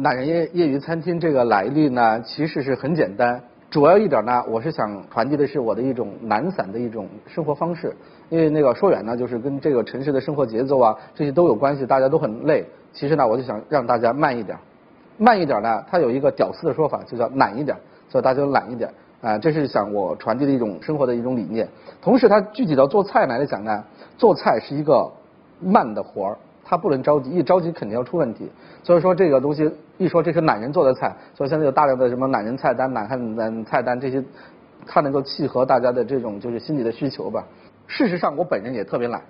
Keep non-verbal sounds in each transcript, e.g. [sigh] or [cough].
懒人业业余餐厅这个来历呢，其实是很简单。主要一点呢，我是想传递的是我的一种懒散的一种生活方式。因为那个说远呢，就是跟这个城市的生活节奏啊，这些都有关系，大家都很累。其实呢，我就想让大家慢一点，慢一点呢，它有一个屌丝的说法，就叫懒一点，所以大家都懒一点啊。这是想我传递的一种生活的一种理念。同时，它具体到做菜来讲呢，做菜是一个慢的活儿。他不能着急，一着急肯定要出问题。所以说这个东西一说这是懒人做的菜，所以现在有大量的什么懒人菜单、懒汉懒菜单这些，它能够契合大家的这种就是心理的需求吧。事实上我本人也特别懒，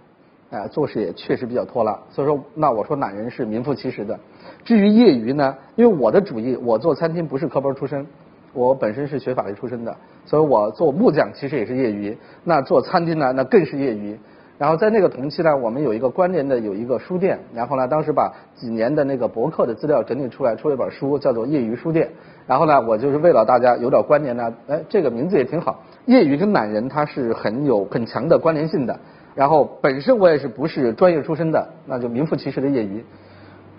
哎，做事也确实比较拖拉。所以说那我说懒人是名副其实的。至于业余呢，因为我的主意，我做餐厅不是科班出身，我本身是学法律出身的，所以我做木匠其实也是业余。那做餐厅呢，那更是业余。然后在那个同期呢，我们有一个关联的有一个书店，然后呢，当时把几年的那个博客的资料整理出来，出了一本书，叫做《业余书店》。然后呢，我就是为了大家有点关联呢，哎，这个名字也挺好。业余跟懒人它是很有很强的关联性的。然后本身我也是不是专业出身的，那就名副其实的业余，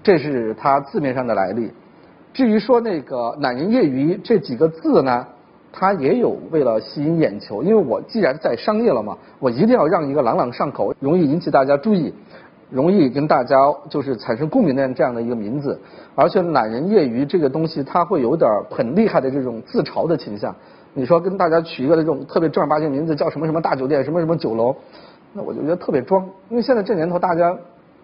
这是它字面上的来历。至于说那个“懒人业余”这几个字呢？它也有为了吸引眼球，因为我既然在商业了嘛，我一定要让一个朗朗上口、容易引起大家注意、容易跟大家就是产生共鸣的这样的一个名字。而且懒人业余这个东西，它会有点很厉害的这种自嘲的倾向。你说跟大家取一个这种特别正儿八经名字，叫什么什么大酒店、什么什么酒楼，那我就觉得特别装。因为现在这年头大家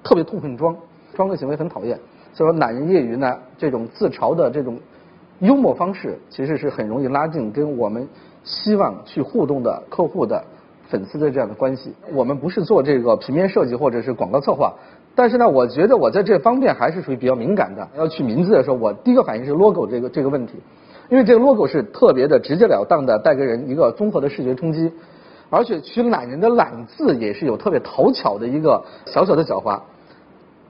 特别痛恨装，装的行为很讨厌。所以说懒人业余呢，这种自嘲的这种。幽默方式其实是很容易拉近跟我们希望去互动的客户的粉丝的这样的关系。我们不是做这个平面设计或者是广告策划，但是呢，我觉得我在这方面还是属于比较敏感的。要取名字的时候，我第一个反应是 logo 这个这个问题，因为这个 logo 是特别的直截了当的带给人一个综合的视觉冲击，而且取懒人的懒字也是有特别讨巧的一个小小的狡猾，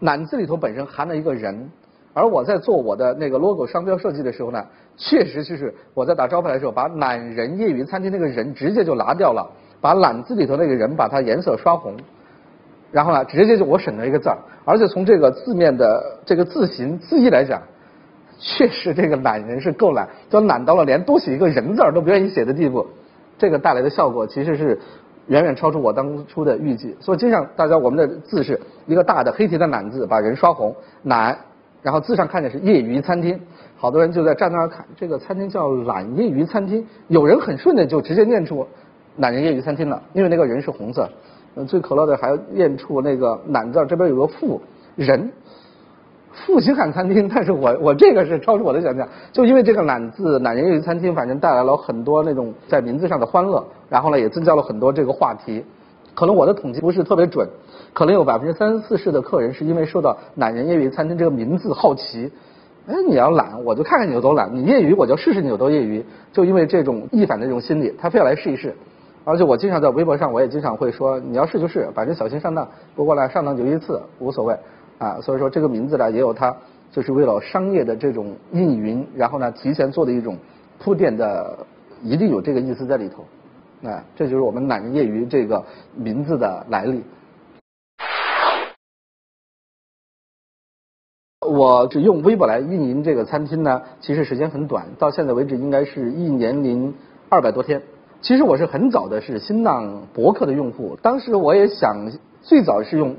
懒字里头本身含了一个人。而我在做我的那个 logo 商标设计的时候呢，确实就是我在打招牌的时候，把“懒人业余餐厅”那个人直接就拿掉了，把“懒”字里头那个人把它颜色刷红，然后呢，直接就我省了一个字儿。而且从这个字面的这个字形字义来讲，确实这个懒人是够懒，就懒到了连多写一个人字都不愿意写的地步。这个带来的效果其实是远远超出我当初的预计。所以经常大家我们的字是一个大的黑体的“懒”字，把人刷红，懒。然后字上看见是业余餐厅，好多人就在站那儿看这个餐厅叫懒业余餐厅，有人很顺的就直接念出懒人业余餐厅了，因为那个人是红色。最可乐的还要念出那个懒字这边有个富人，富星汉餐厅，但是我我这个是超出我的想象，就因为这个懒字懒人业余餐厅，反正带来了很多那种在名字上的欢乐，然后呢也增加了很多这个话题。可能我的统计不是特别准，可能有百分之三四十的客人是因为受到“懒人业余餐厅”这个名字好奇，哎，你要懒，我就看看你有多懒；你业余，我就试试你有多业余。就因为这种逆反的这种心理，他非要来试一试。而且我经常在微博上，我也经常会说，你要试就试，反正小心上当。不过呢，上当就一次，无所谓啊。所以说这个名字呢，也有它就是为了商业的这种运营，然后呢提前做的一种铺垫的，一定有这个意思在里头。哎，这就是我们“懒人业余”这个名字的来历。我只用微博来运营这个餐厅呢，其实时间很短，到现在为止应该是一年零二百多天。其实我是很早的是新浪博客的用户，当时我也想最早是用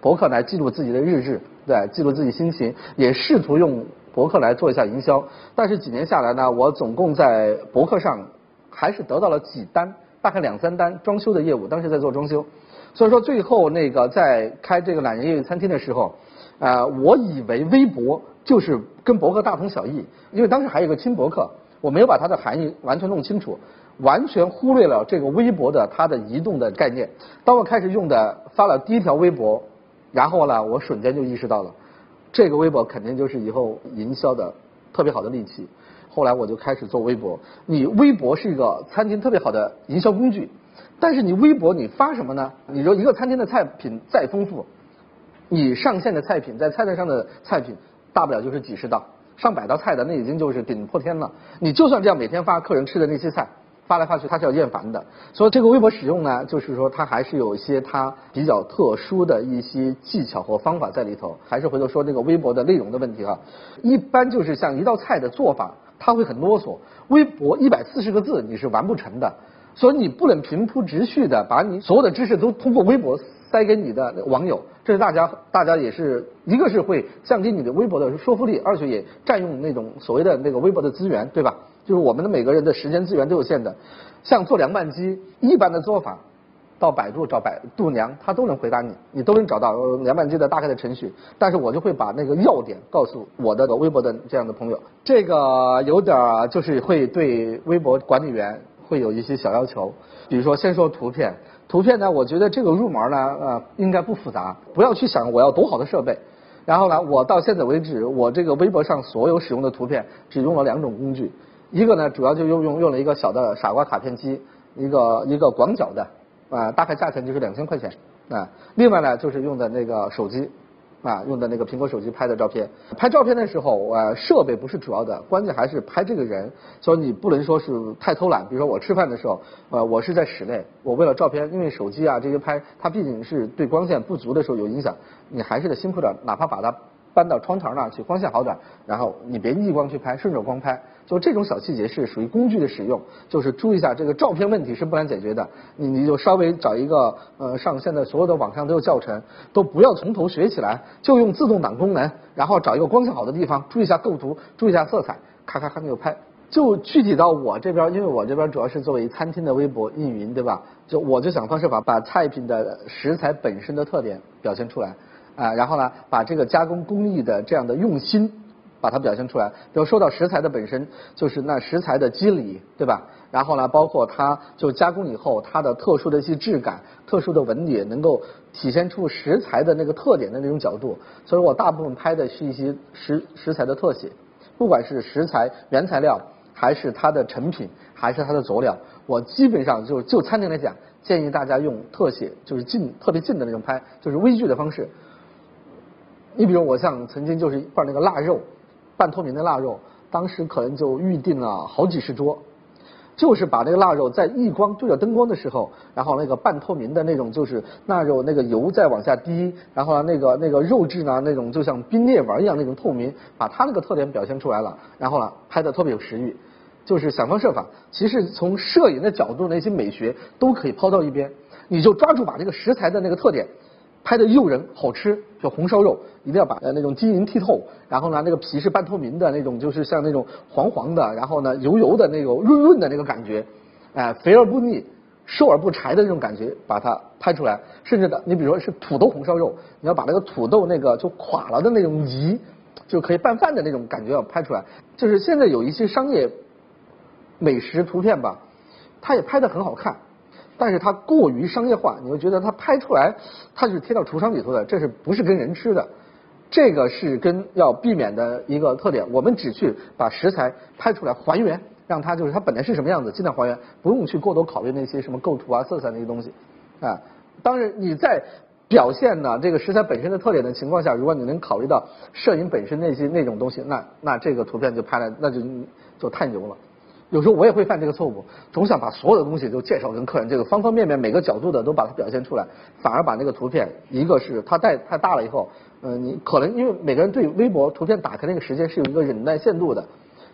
博客来记录自己的日志，对，记录自己心情，也试图用博客来做一下营销。但是几年下来呢，我总共在博客上。还是得到了几单，大概两三单装修的业务，当时在做装修，所以说最后那个在开这个懒人业余餐厅的时候，呃，我以为微博就是跟博客大同小异，因为当时还有个轻博客，我没有把它的含义完全弄清楚，完全忽略了这个微博的它的移动的概念。当我开始用的发了第一条微博，然后呢，我瞬间就意识到了，这个微博肯定就是以后营销的特别好的利器。后来我就开始做微博。你微博是一个餐厅特别好的营销工具，但是你微博你发什么呢？你说一个餐厅的菜品再丰富，你上线的菜品在菜单上的菜品大不了就是几十道，上百道菜的那已经就是顶破天了。你就算这样每天发客人吃的那些菜，发来发去，他是要厌烦的。所以这个微博使用呢，就是说它还是有一些它比较特殊的一些技巧和方法在里头。还是回头说这个微博的内容的问题哈，一般就是像一道菜的做法，它会很啰嗦。微博一百四十个字你是完不成的，所以你不能平铺直叙的把你所有的知识都通过微博塞给你的网友。这是大家大家也是一个是会降低你的微博的说服力，二且也占用那种所谓的那个微博的资源，对吧？就是我们的每个人的时间资源都有限的，像做凉拌鸡一般的做法，到百度找百度娘，他都能回答你，你都能找到凉拌鸡的大概的程序。但是我就会把那个要点告诉我的微博的这样的朋友，这个有点就是会对微博管理员会有一些小要求，比如说先说图片，图片呢，我觉得这个入门呢，呃，应该不复杂，不要去想我要多好的设备。然后呢，我到现在为止，我这个微博上所有使用的图片只用了两种工具。一个呢，主要就用用用了一个小的傻瓜卡片机，一个一个广角的，啊，大概价钱就是两千块钱，啊，另外呢就是用的那个手机，啊，用的那个苹果手机拍的照片。拍照片的时候，呃，设备不是主要的，关键还是拍这个人，所以你不能说是太偷懒。比如说我吃饭的时候，呃，我是在室内，我为了照片，因为手机啊这些拍，它毕竟是对光线不足的时候有影响，你还是得辛苦点，哪怕把它。搬到窗台那儿去，光线好点，然后你别逆光去拍，顺着光拍，就这种小细节是属于工具的使用，就是注意一下这个照片问题是不难解决的，你你就稍微找一个呃上现在所有的网上都有教程，都不要从头学起来，就用自动挡功能，然后找一个光线好的地方，注意一下构图，注意一下色彩，咔咔咔就拍。就具体到我这边，因为我这边主要是作为餐厅的微博运营，对吧？就我就想方设法把菜品的食材本身的特点表现出来。啊，然后呢，把这个加工工艺的这样的用心，把它表现出来。比如说到食材的本身，就是那食材的肌理，对吧？然后呢，包括它就加工以后它的特殊的一些质感、特殊的纹理，能够体现出食材的那个特点的那种角度。所以我大部分拍的是一些食食材的特写，不管是食材原材料，还是它的成品，还是它的佐料，我基本上就就餐厅来讲，建议大家用特写，就是近特别近的那种拍，就是微距的方式。你比如我像曾经就是一块那个腊肉，半透明的腊肉，当时可能就预定了好几十桌，就是把那个腊肉在逆光对着灯光的时候，然后那个半透明的那种就是腊肉那个油在往下滴，然后呢那个那个肉质呢那种就像冰裂纹一样那种透明，把它那个特点表现出来了，然后呢拍的特别有食欲，就是想方设法，其实从摄影的角度那些美学都可以抛到一边，你就抓住把这个食材的那个特点。拍的诱人好吃，就红烧肉一定要把呃那种晶莹剔透，然后呢那个皮是半透明的那种，就是像那种黄黄的，然后呢油油的那种润润的那个感觉，哎肥而不腻，瘦而不柴的那种感觉，把它拍出来。甚至的，你比如说是土豆红烧肉，你要把那个土豆那个就垮了的那种泥，就可以拌饭的那种感觉要拍出来。就是现在有一些商业美食图片吧，它也拍的很好看。但是它过于商业化，你会觉得它拍出来，它是贴到橱窗里头的，这是不是跟人吃的？这个是跟要避免的一个特点。我们只去把食材拍出来还原，让它就是它本来是什么样子，尽量还原，不用去过多考虑那些什么构图啊、色彩那些东西。啊，当然你在表现呢这个食材本身的特点的情况下，如果你能考虑到摄影本身那些那种东西，那那这个图片就拍了，那就就太牛了。有时候我也会犯这个错误，总想把所有的东西都介绍跟客人这个方方面面每个角度的都把它表现出来，反而把那个图片，一个是它带太大了以后，嗯，你可能因为每个人对微博图片打开那个时间是有一个忍耐限度的，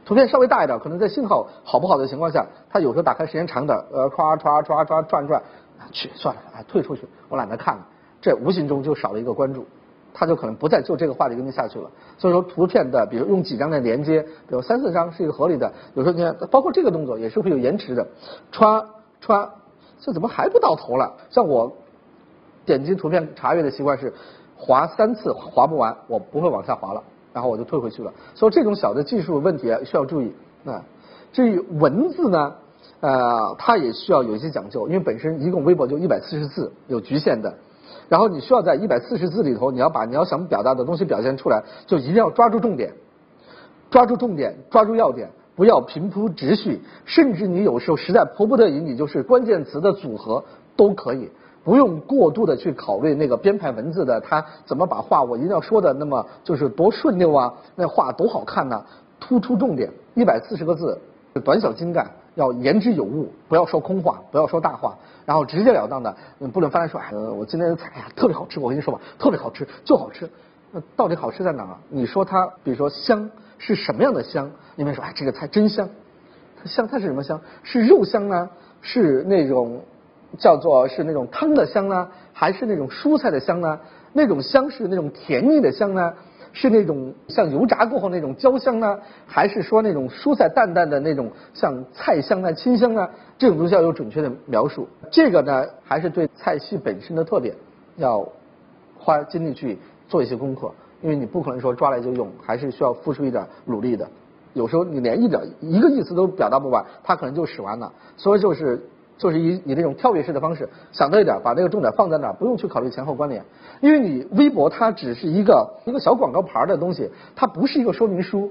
图片稍微大一点，可能在信号好不好的情况下，它有时候打开时间长点，呃，唰唰唰唰转转，去算了，哎，退出去，我懒得看了，这无形中就少了一个关注。他就可能不再就这个话题跟你下去了。所以说，图片的，比如用几张来连接，比如三四张是一个合理的。有时候你看，包括这个动作也是会有延迟的，穿穿，这怎么还不到头了？像我点击图片查阅的习惯是，滑三次滑不完，我不会往下滑了，然后我就退回去了。所以这种小的技术问题啊，需要注意。啊，至于文字呢，呃，它也需要有一些讲究，因为本身一共微博就一百四十字，有局限的。然后你需要在一百四十字里头，你要把你要想表达的东西表现出来，就一定要抓住重点，抓住重点，抓住要点，不要平铺直叙，甚至你有时候实在迫不得已，你就是关键词的组合都可以，不用过度的去考虑那个编排文字的他怎么把话我一定要说的那么就是多顺溜啊，那话多好看呢，突出重点，一百四十个字，短小精干。要言之有物，不要说空话，不要说大话，然后直截了当的，不能翻来说，哎，我今天的菜呀特别好吃，我跟你说吧，特别好吃，就好吃。那到底好吃在哪儿？你说它，比如说香是什么样的香？你们说，哎，这个菜真香。香，它是什么香？是肉香呢？是那种叫做是那种汤的香呢？还是那种蔬菜的香呢？那种香是那种甜腻的香呢？是那种像油炸过后那种焦香呢？还是说那种蔬菜淡淡的那种像菜香啊、清香啊？这种东西要有准确的描述。这个呢，还是对菜系本身的特点要花精力去做一些功课，因为你不可能说抓来就用，还是需要付出一点努力的。有时候你连一点一个意思都表达不完，他可能就使完了。所以就是。就是以你这种跳跃式的方式想到一点，把这个重点放在那，不用去考虑前后关联，因为你微博它只是一个一个小广告牌的东西，它不是一个说明书。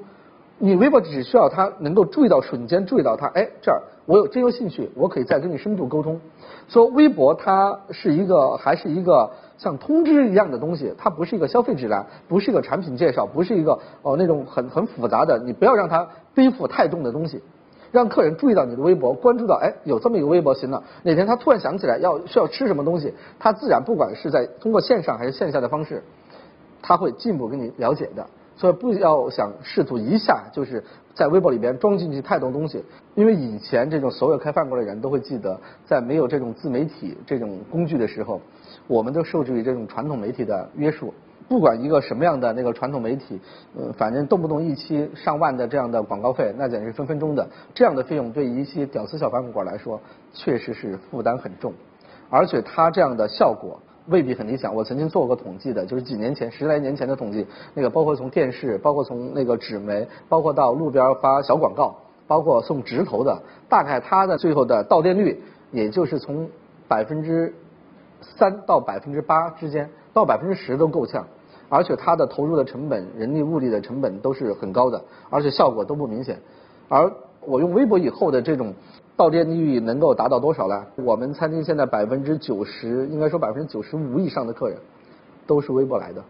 你微博只需要它能够注意到瞬间注意到它，哎，这儿我有真有兴趣，我可以再跟你深度沟通。说微博它是一个还是一个像通知一样的东西，它不是一个消费指南，不是一个产品介绍，不是一个哦那种很很复杂的，你不要让它背负太重的东西。让客人注意到你的微博，关注到，哎，有这么一个微博行了。哪天他突然想起来要需要吃什么东西，他自然不管是在通过线上还是线下的方式，他会进一步跟你了解的。所以不要想试图一下就是在微博里边装进去太多东西，因为以前这种所有开饭馆的人都会记得，在没有这种自媒体这种工具的时候，我们都受制于这种传统媒体的约束。不管一个什么样的那个传统媒体，呃，反正动不动一期上万的这样的广告费，那简直是分分钟的。这样的费用对于一些屌丝小饭馆来说，确实是负担很重，而且它这样的效果未必很理想。我曾经做过统计的，就是几年前、十来年前的统计，那个包括从电视，包括从那个纸媒，包括到路边发小广告，包括送直投的，大概它的最后的到店率，也就是从百分之三到百分之八之间，到百分之十都够呛。而且它的投入的成本、人力物力的成本都是很高的，而且效果都不明显。而我用微博以后的这种到店率能够达到多少呢？我们餐厅现在百分之九十，应该说百分之九十五以上的客人都是微博来的，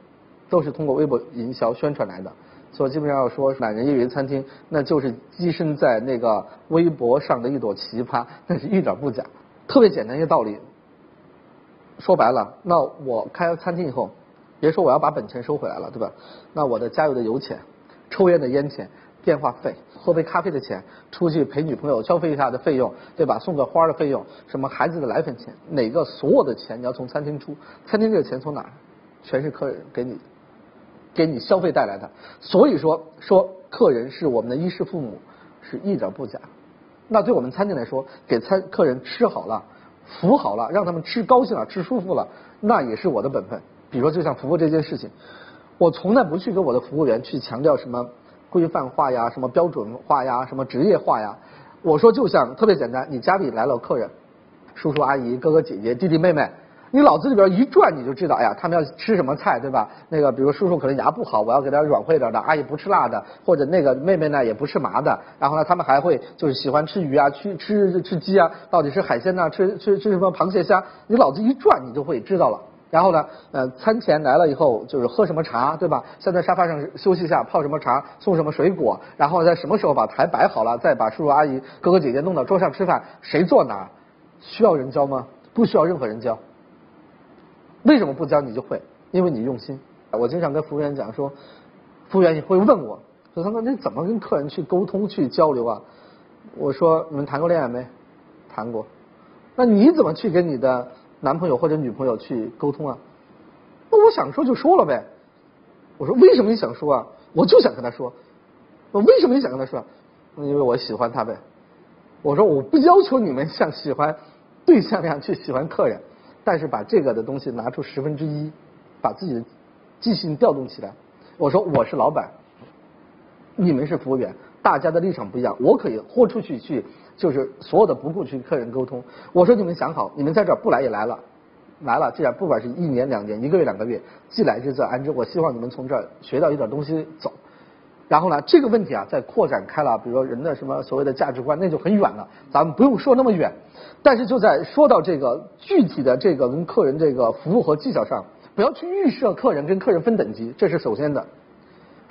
都是通过微博营销宣传来的。所以基本上要说懒人业余餐厅，那就是跻身在那个微博上的一朵奇葩，那是一点不假。特别简单一个道理，说白了，那我开了餐厅以后。别说我要把本钱收回来了，对吧？那我的加油的油钱、抽烟的烟钱、电话费、喝杯咖啡的钱、出去陪女朋友消费一下的费用，对吧？送个花的费用，什么孩子的奶粉钱，哪个所有的钱你要从餐厅出？餐厅这个钱从哪？全是客人给你，给你消费带来的。所以说，说客人是我们的衣食父母，是一点不假。那对我们餐厅来说，给餐客人吃好了、服好了，让他们吃高兴了、吃舒服了，那也是我的本分。比如说，就像服务这件事情，我从来不去跟我的服务员去强调什么规范化呀、什么标准化呀、什么职业化呀。我说，就像特别简单，你家里来了客人，叔叔阿姨、哥哥姐姐、弟弟妹妹，你脑子里边一转，你就知道，哎呀，他们要吃什么菜，对吧？那个，比如叔叔可能牙不好，我要给他软和一点的；阿姨不吃辣的，或者那个妹妹呢也不吃麻的。然后呢，他们还会就是喜欢吃鱼啊，吃吃吃鸡啊，到底是海鲜呢？吃吃吃什么螃蟹虾？你脑子一转，你就会知道了。然后呢，呃，餐前来了以后就是喝什么茶，对吧？先在沙发上休息一下，泡什么茶，送什么水果，然后在什么时候把台摆好了，再把叔叔阿姨、哥哥姐姐弄到桌上吃饭，谁坐哪？需要人教吗？不需要任何人教。为什么不教你就会？因为你用心。我经常跟服务员讲说，服务员也会问我，说他说你怎么跟客人去沟通去交流啊？我说你们谈过恋爱没？谈过。那你怎么去跟你的？男朋友或者女朋友去沟通啊？那我想说就说了呗。我说为什么你想说啊？我就想跟他说。我为什么你想跟他说？因为我喜欢他呗。我说我不要求你们像喜欢对象那样去喜欢客人，但是把这个的东西拿出十分之一，把自己的记性调动起来。我说我是老板，你们是服务员，大家的立场不一样，我可以豁出去去。就是所有的不顾去跟客人沟通，我说你们想好，你们在这儿不来也来了，来了，既然不管是一年两年，一个月两个月，既来之则安之。我希望你们从这儿学到一点东西走。然后呢，这个问题啊，再扩展开了，比如说人的什么所谓的价值观，那就很远了，咱们不用说那么远。但是就在说到这个具体的这个跟客人这个服务和技巧上，不要去预设客人跟客人分等级，这是首先的。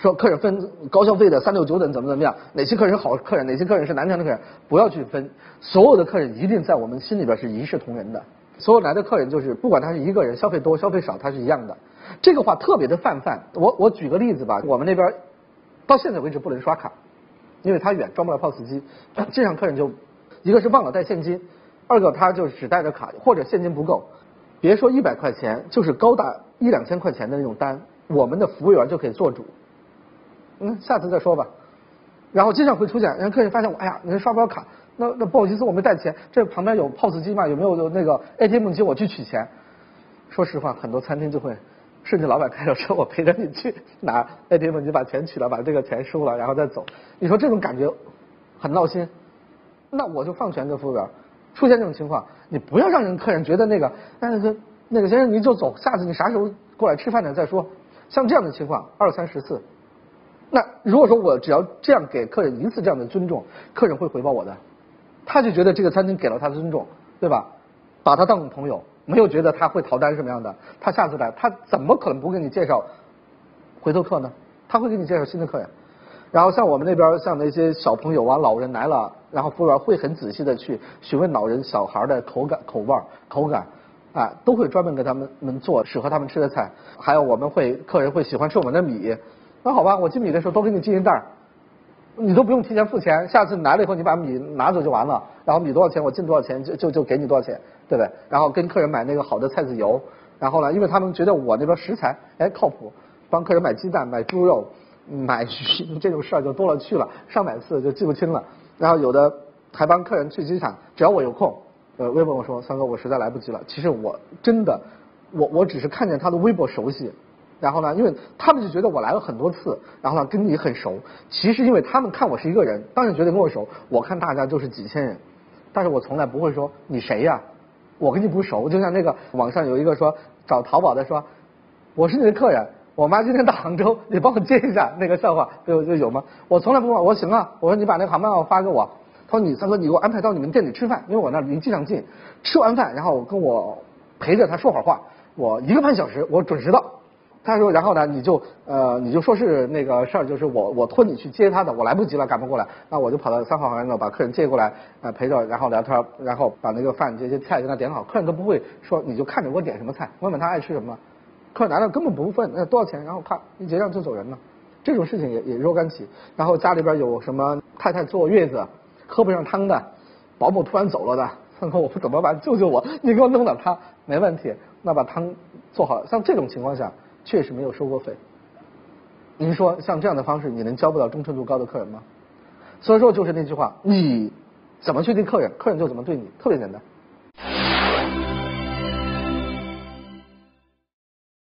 说客人分高消费的三六九等怎么怎么样，哪些客人是好客人，哪些客人是难缠的客人，不要去分，所有的客人一定在我们心里边是一视同仁的。所有来的客人就是不管他是一个人消费多消费少，他是一样的。这个话特别的泛泛。我我举个例子吧，我们那边到现在为止不能刷卡，因为他远装不了 POS 机，这样客人就一个是忘了带现金，二个他就只带着卡或者现金不够，别说一百块钱，就是高达一两千块钱的那种单，我们的服务员就可以做主。嗯，下次再说吧。然后经常会出现，让客人发现我，哎呀，你刷不了卡，那那不好意思，我没带钱。这旁边有 POS 机吗？有没有那个 ATM 机？我去取钱。说实话，很多餐厅就会，甚至老板开着车，我陪着你去拿 ATM 机把钱取了，把这个钱收了，然后再走。你说这种感觉很闹心，那我就放权给服务员。出现这种情况，你不要让人客人觉得那个，那个那个先生你就走，下次你啥时候过来吃饭呢再说。像这样的情况，二三十次。那如果说我只要这样给客人一次这样的尊重，客人会回报我的，他就觉得这个餐厅给了他的尊重，对吧？把他当朋友，没有觉得他会逃单什么样的，他下次来他怎么可能不给你介绍回头客呢？他会给你介绍新的客人。然后像我们那边像那些小朋友啊、老人来了，然后服务员会很仔细的去询问老人、小孩的口感、口味、口感，啊，都会专门给他们们做适合他们吃的菜。还有我们会客人会喜欢吃我们的米。那好吧，我进米的时候多给你进一袋你都不用提前付钱，下次来了以后你把米拿走就完了，然后米多少钱我进多少钱就就就给你多少钱，对不对？然后跟客人买那个好的菜籽油，然后呢，因为他们觉得我那边食材哎靠谱，帮客人买鸡蛋、买猪肉、买鱼 [laughs] 这种事儿就多了去了，上百次就记不清了。然后有的还帮客人去机场，只要我有空，呃，微博我说三哥我实在来不及了，其实我真的，我我只是看见他的微博熟悉。然后呢，因为他们就觉得我来了很多次，然后呢跟你很熟。其实因为他们看我是一个人，当然觉得跟我熟。我看大家就是几千人，但是我从来不会说你谁呀，我跟你不熟。就像那个网上有一个说找淘宝的说，我是你的客人，我妈今天到杭州，[laughs] 你帮我接一下那个笑话，就就有吗？我从来不问，我说行啊，我说你把那个航班号发给我。他说你三哥你给我安排到你们店里吃饭，因为我那离机场近。吃完饭然后跟我陪着他说会儿话，我一个半小时我准时到。他说，然后呢，你就呃，你就说是那个事儿，就是我我托你去接他的，我来不及了，赶不过来，那我就跑到三号房间呢把客人接过来，呃，陪着，然后聊天，然后把那个饭这些菜给他点好，客人都不会说，你就看着我点什么菜，问问他爱吃什么，客人来了根本不问那多少钱，然后啪一结账就走人了，这种事情也也若干起。然后家里边有什么太太坐月子喝不上汤的，保姆突然走了的，他 [laughs] 说我怎么办？救救我！你给我弄点汤，没问题，那把汤做好，像这种情况下。确实没有收过费。您说像这样的方式，你能交不到忠诚度高的客人吗？所以说就是那句话，你怎么去对客人，客人就怎么对你，特别简单。